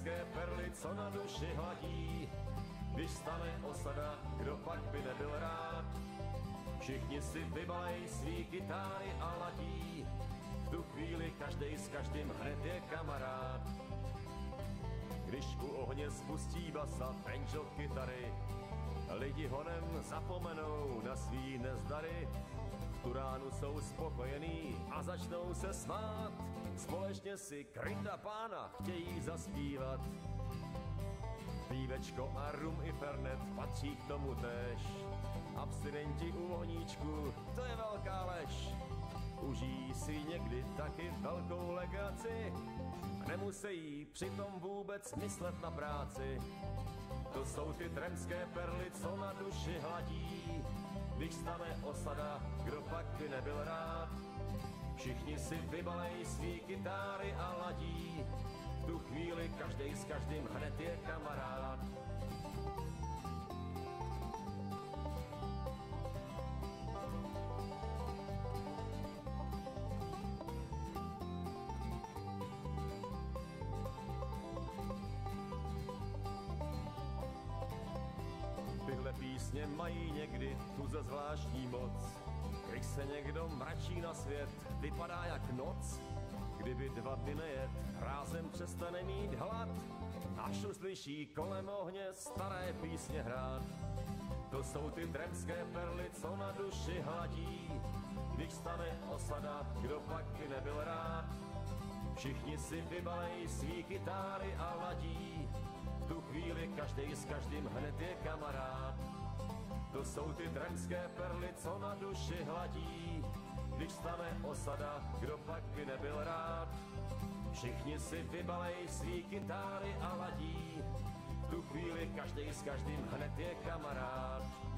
tremské perly, co na duši hladí. Když stane osada, kdo pak by nebyl rád? Všichni si vybalej svý kytáry a ladí. V tu chvíli každej s každým hned je kamarád. Když u ohně spustí basa banjo kytary, lidi honem zapomenou na svý nezdary. V tu ránu jsou spokojení a začnou se smát. Společně si kryta pána chtějí zaspívat. Pívečko a rum i fernet patří k tomu tež. Abstinenti u ohníčku, to je velká lež. Užijí si někdy taky velkou legaci, nemusí přitom vůbec myslet na práci. To jsou ty tremské perly, co na duši hladí, když stane osada, kdo pak by nebyl rád. Všichni si vybalej svý kytáry a ladí, v tu chvíli každý s každým hned je kamarád. Mají někdy tu za zvláštní moc. Když se někdo mračí na svět, vypadá jak noc. Kdyby dva dny nejet, rázem přestane mít hlad. Až uslyší kolem ohně staré písně hrát. To jsou ty dremské perly, co na duši hladí. Když stane osada, kdo pak by nebyl rád. Všichni si vybalej svý kytáry a ladí. V tu chvíli každý s každým hned je kamarád. To jsou ty dremské perly, co na duši hladí. Když stane osada, kdo pak by nebyl rád. Všichni si vybalej svý kytáry a ladí. V tu chvíli každý s každým hned je kamarád.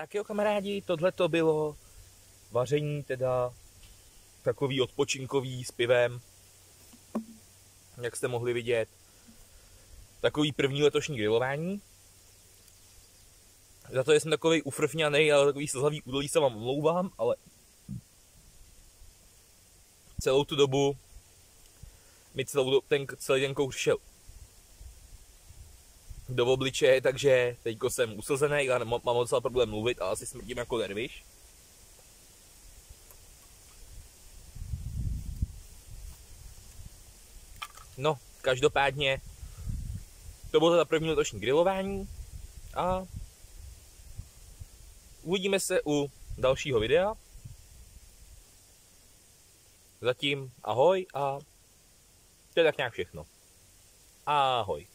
Tak jo, kamarádi, tohle to bylo vaření teda takový odpočinkový s pivem, jak jste mohli vidět. Takový první letošní grilování. Za to, že jsem takový ufrfňaný, ale takový slzavý údolí se vám omlouvám, ale celou tu dobu mi celou, ten, celý ten kouř šel do obličeje, takže teďko jsem uslzený a mám docela problém mluvit a asi smrdím jako nerviš. No, každopádně to bylo za první letošní grilování a uvidíme se u dalšího videa. Zatím ahoj a to je tak nějak všechno. Ahoj.